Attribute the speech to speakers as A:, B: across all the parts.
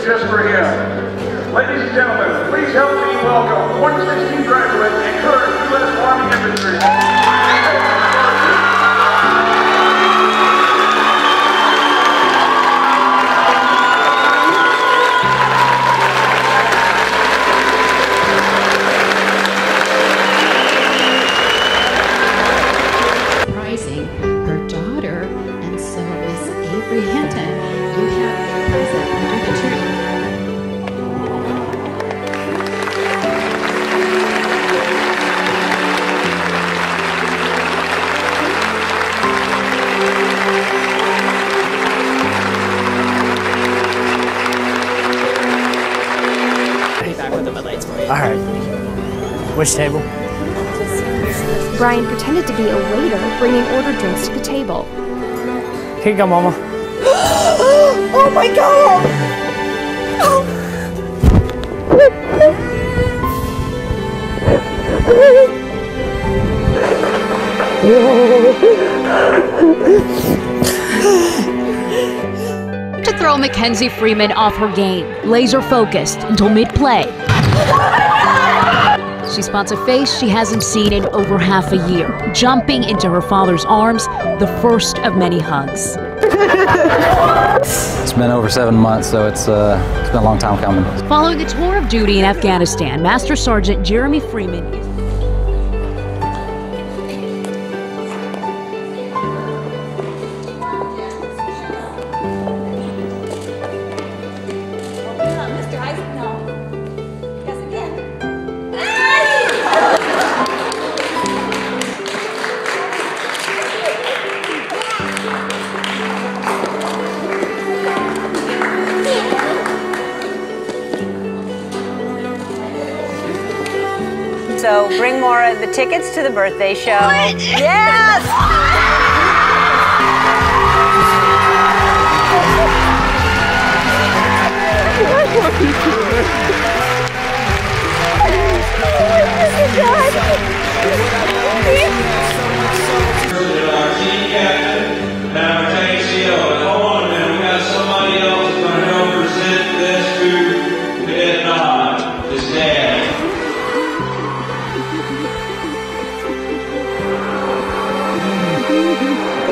A: for him. Ladies and gentlemen, please help me welcome 116 Which table?
B: Brian pretended to be a waiter, bringing ordered drinks to the table.
A: Here you go, Mama.
C: oh my god!
D: To throw Mackenzie Freeman off her game, laser focused until mid play. She spots a face she hasn't seen in over half a year, jumping into her father's arms, the first of many hugs.
E: It's been over seven months, so it's, uh, it's been a long time coming.
D: Following a tour of duty in Afghanistan, Master Sergeant Jeremy Freeman is
F: So bring more of the tickets to the birthday show. Yes!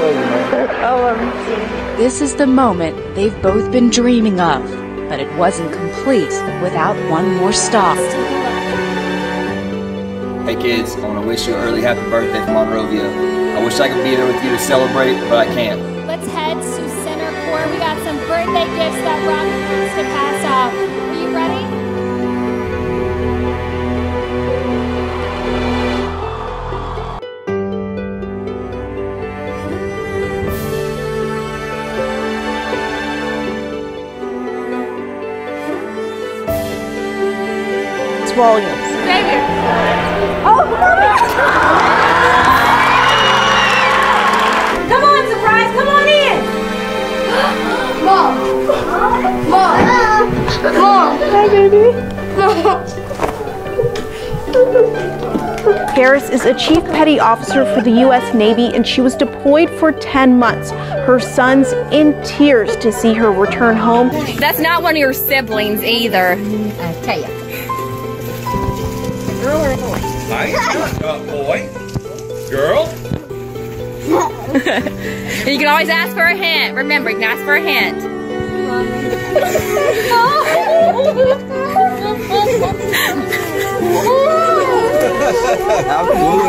G: Oh, um, this
H: is the moment they've both been dreaming of, but it wasn't complete without one more stop.
I: Hey kids, I want to wish you an early happy birthday from Monrovia. I wish I could be there with you to celebrate, but I can't.
J: Let's head to center court. We got some birthday gifts that Rock wants to pass off. Are you ready?
C: It's volumes.
J: Oh, Come on, surprise! Come on in. Mom. Mom. Uh. Mom. Hi, baby.
K: Paris is a chief petty officer for the U.S. Navy and she was deployed for 10 months. Her son's in tears to see her return home.
L: That's not one of your siblings either. Mm, I tell you.
J: Girl or boy?
G: Nice. uh, boy. Girl.
L: and you can always ask for a hint. Remember, you can ask for a hint. How cool